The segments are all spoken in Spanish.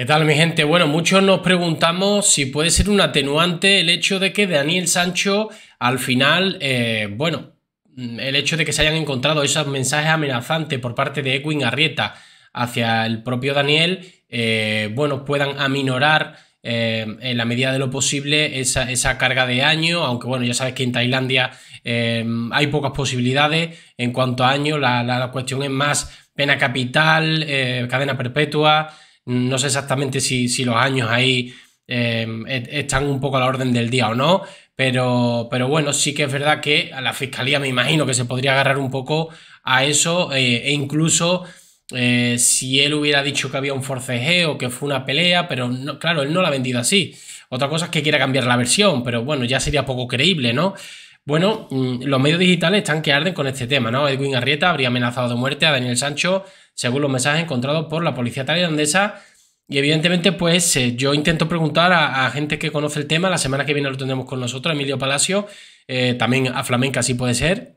¿Qué tal, mi gente? Bueno, muchos nos preguntamos si puede ser un atenuante el hecho de que Daniel Sancho, al final, eh, bueno, el hecho de que se hayan encontrado esos mensajes amenazantes por parte de Edwin Arrieta hacia el propio Daniel, eh, bueno, puedan aminorar eh, en la medida de lo posible esa, carga de año, aunque bueno, ya sabes que en Tailandia hay pocas posibilidades en cuanto a año, la cuestión es más pena capital, cadena perpetua. No sé exactamente si, los años ahí em, están un poco a la orden del día o no, pero, pero, bueno, sí que es verdad que a la fiscalía me imagino que se podría agarrar un poco a eso eh, e incluso eh, si él hubiera dicho que había un forcejeo, que fue una pelea, pero claro, él no la ha vendido así. Otra cosa es que quiera cambiar la versión, pero bueno, ya sería poco creíble, ¿no? Bueno, mm, los medios digitales están que arden con este tema, ¿no? Edwin Arrieta habría amenazado de muerte a Daniel Sancho según los mensajes encontrados por la policía tailandesa. Y evidentemente, pues eh, yo intento preguntar a, gente que conoce el tema. La semana que viene lo tendremos con nosotros, Emilio Palacio, eh, también a Flamenca, si puede ser,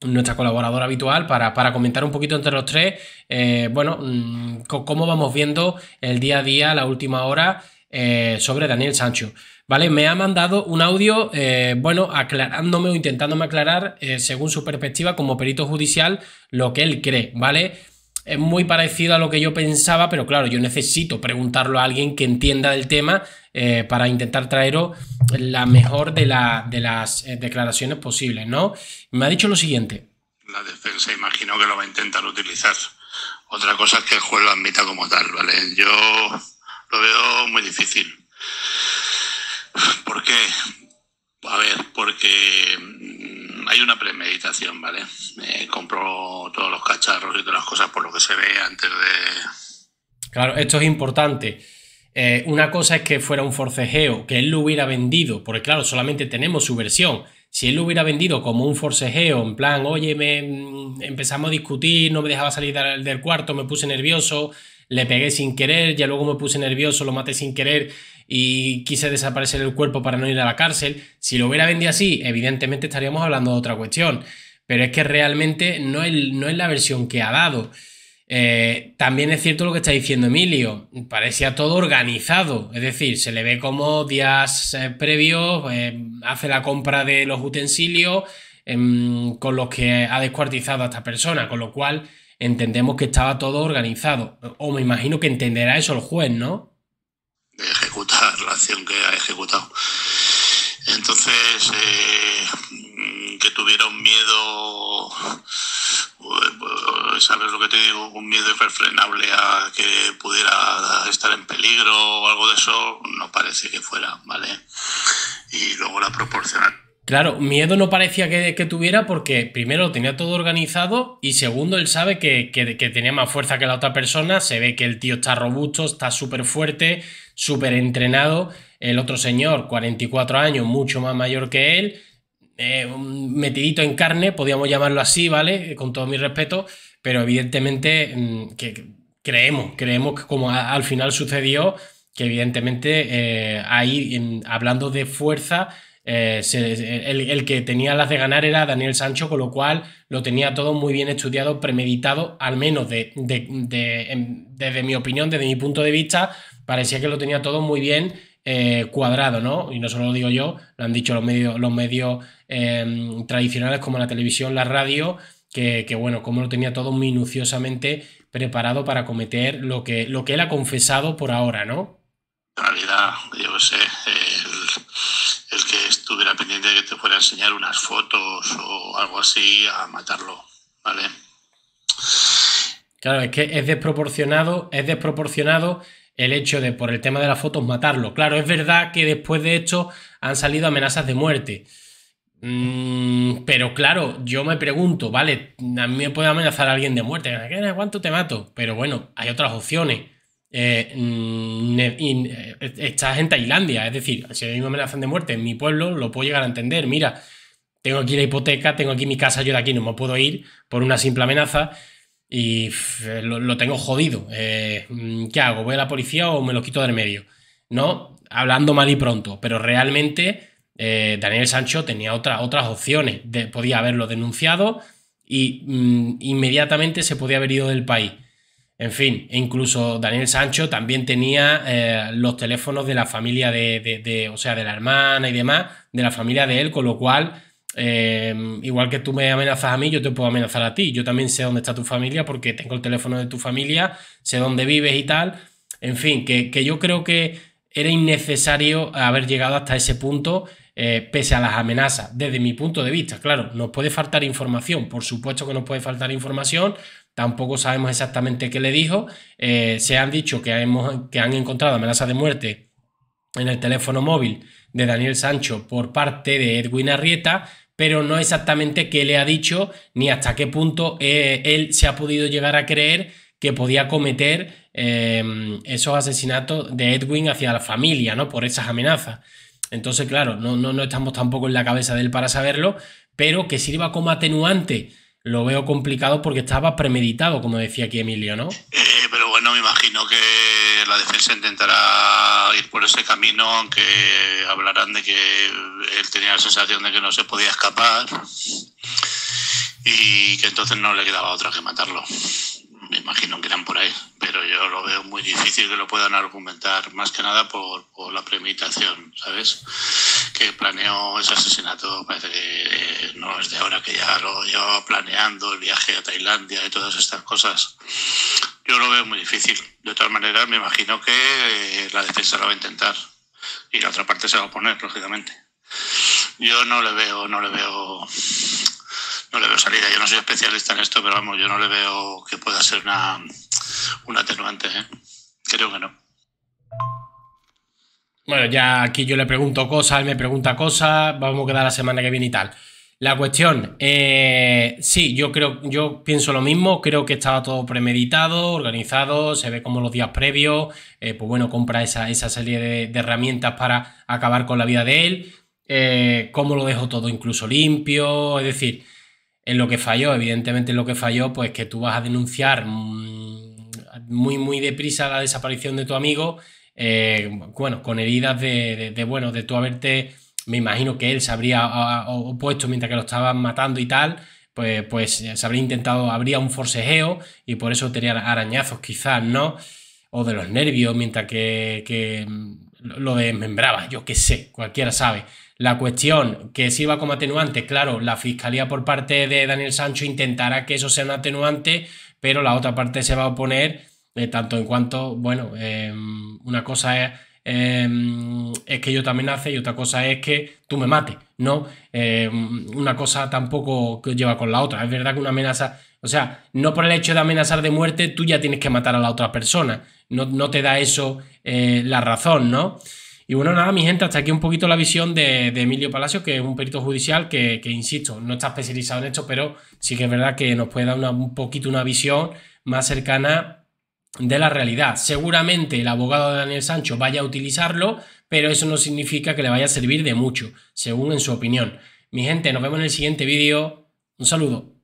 nuestra colaboradora habitual, para, comentar un poquito entre los tres, eh, bueno, mm, cómo vamos viendo el día a día, la última hora, sobre Daniel Sancho. ¿Vale? Me ha mandado un audio, bueno, aclarándome o intentándome aclarar, según su perspectiva como perito judicial, lo que él cree, ¿vale? Es muy parecido a lo que yo pensaba, pero claro, yo necesito preguntarlo a alguien que entienda del tema eh, para intentar traeros la mejor de, las eh, declaraciones posibles, ¿no? Me ha dicho lo siguiente. La defensa imagino que lo va a intentar utilizar. Otra cosa es que el juez lo admita como tal, ¿vale? Yo lo veo muy difícil. ¿Por qué? A ver, porque hay una premeditación, ¿vale? Compro todos los cacharros y todas las cosas por lo que se ve antes de... Claro, esto es importante. Eh, una cosa es que fuera un forcejeo, que él lo hubiera vendido, porque claro, solamente tenemos su versión. Si él lo hubiera vendido como un forcejeo, en plan, oye, me, mm, empezamos a discutir, no me dejaba salir del cuarto, me puse nervioso, le pegué sin querer, ya luego me puse nervioso, lo maté sin querer y quise desaparecer el cuerpo para no ir a la cárcel. Si lo hubiera vendido así, evidentemente estaríamos hablando de otra cuestión. Pero es que realmente no es, no es la versión que ha dado. Eh, también es cierto lo que está diciendo Emilio, parecía todo organizado, es decir, se le ve como días eh, previos, eh, hace la compra de los utensilios em, con los que ha descuartizado a esta persona, con lo cual entendemos que estaba todo organizado. O me imagino que entenderá eso el juez, ¿no? Ejecutar la acción que ha ejecutado. Entonces, eh, que tuviera un miedo, pues, pues, ¿sabes lo que te digo? Un miedo irrefrenable a que pudiera estar en peligro o algo de eso, no parece que fuera, ¿vale? Y luego la proporcional Claro, miedo no parecía que, tuviera porque primero tenía todo organizado y segundo él sabe que, que, tenía más fuerza que la otra persona, se ve que el tío está robusto, está súper fuerte, súper entrenado, el otro señor, 44 años, mucho más mayor que él, eh, metidito en carne, podríamos llamarlo así, ¿vale? Con todo mi respeto, pero evidentemente mm, que creemos, creemos que como al final sucedió, que evidentemente eh, ahí, hablando de fuerza, eh, el, que tenía las de ganar era Daniel Sancho, con lo cual lo tenía todo muy bien estudiado, premeditado, al menos de, desde mi opinión, desde mi punto de vista, parecía que lo tenía todo muy bien eh, cuadrado, ¿no? Y no solo lo digo yo, lo han dicho los medios, los medios em, tradicionales como la televisión, la radio, que, bueno, como lo tenía todo minuciosamente preparado para cometer lo que, lo que él ha confesado por ahora, ¿no? En realidad, yo sé, el que estuviera que te fuera a enseñar unas fotos o algo así a matarlo, ¿vale? Claro, es que es desproporcionado, es desproporcionado el hecho de por el tema de las fotos matarlo. Claro, es verdad que después de esto han salido amenazas de muerte. Mm, pero claro, yo me pregunto, vale, a mí me puede amenazar a alguien de muerte, ¿cuánto te mato? Pero bueno, hay otras opciones. Eh, mm, eh, estás en Tailandia, es decir, si a mí me amenazan de muerte en mi pueblo, lo puedo llegar a entender. Mira, tengo aquí la hipoteca, tengo aquí mi casa, yo de aquí no me puedo ir por una simple amenaza y lo, tengo jodido. Eh, mm, ¿Qué hago? ¿Voy a la policía o me lo quito del medio? No, hablando mal y pronto, pero realmente Daniel Sancho tenía otra, otras opciones. podía haberlo denunciado y mm, inmediatamente se podía haber ido del país. En fin, incluso Daniel Sancho también tenía eh, los teléfonos de la familia de, o sea, de la hermana y demás, de la familia de él, con lo cual, eh, igual que tú me amenazas a mí, yo te puedo amenazar a ti. Yo también sé dónde está tu familia porque tengo el teléfono de tu familia, sé dónde vives y tal. En fin, que, yo creo que era innecesario haber llegado hasta ese punto. Eh, pese a las amenazas, desde mi punto de vista, claro, nos puede faltar información, por supuesto que nos puede faltar información, Tampoco sabemos exactamente qué le dijo. Eh, se han dicho que, hemos, que han encontrado amenazas de muerte en el teléfono móvil de Daniel Sancho por parte de Edwin Arrieta, pero no exactamente qué le ha dicho ni hasta qué punto eh, él se ha podido llegar a creer que podía cometer em, esos asesinatos de Edwin hacia la familia, ¿no? Por esas amenazas. Entonces, claro, no, no, no estamos tampoco en la cabeza de él para saberlo, pero que sirva como atenuante lo veo complicado porque estaba premeditado, como decía aquí Emilio, ¿no? Eh, pero bueno, me imagino que la defensa intentará ir por ese camino, aunque hablarán de que él tenía la sensación de que no se podía escapar y que entonces no le quedaba otra que matarlo me imagino que irán por ahí, pero yo lo veo muy difícil que lo puedan argumentar, más que nada por, la premeditación, ¿sabes? Que planeó ese asesinato, parece que no es de ahora, que ya lo llevaba planeando, el viaje a Tailandia y todas estas cosas. Yo lo veo muy difícil. De todas maneras, me imagino que eh, la defensa lo va a intentar y la otra parte se va a oponer, lógicamente. Yo no le veo, no le veo no le veo salida. Yo no soy especialista en esto, pero vamos, yo no le veo que pueda ser una, una atenuante. ¿eh? Creo que no. Bueno, ya aquí yo le pregunto cosas, él me pregunta cosas, vamos a quedar la semana que viene y tal. La cuestión, eh, sí, yo creo, yo pienso lo mismo, creo que estaba todo premeditado, organizado, se ve como los días previos, eh, pues bueno, compra esa, esa serie de, herramientas para acabar con la vida de él, eh, cómo lo dejo todo incluso limpio, es decir, en lo que falló, evidentemente en lo que falló, pues que tú vas a denunciar mm, muy, muy deprisa la desaparición de tu amigo, eh, bueno, con heridas de, bueno, de tú haberte, me imagino que él se habría opuesto mientras que lo estaban matando y tal, pues, pues se habría intentado, habría un forcejeo y por eso tenía arañazos quizás, ¿no? O de los nervios mientras que, que lo desmembraba, yo qué sé, cualquiera sabe. La cuestión que sirva como atenuante, claro, la fiscalía por parte de Daniel Sancho intentará que eso sea un atenuante, pero la otra parte se va a oponer, eh, tanto en cuanto, bueno, em, una cosa es, em, es que yo también hace y otra cosa es que tú me mates, ¿no? Em, una cosa tampoco lleva con la otra. Es verdad que una amenaza, o sea, no por el hecho de amenazar de muerte, tú ya tienes que matar a la otra persona. No, no te da eso eh, la razón, ¿no? Y bueno, nada, mi gente, hasta aquí un poquito la visión de, Emilio Palacio, que es un perito judicial que, insisto, no está especializado en esto, pero sí que es verdad que nos puede dar un poquito una visión más cercana de la realidad. Seguramente el abogado de Daniel Sancho vaya a utilizarlo, pero eso no significa que le vaya a servir de mucho, según en su opinión. Mi gente, nos vemos en el siguiente vídeo. Un saludo.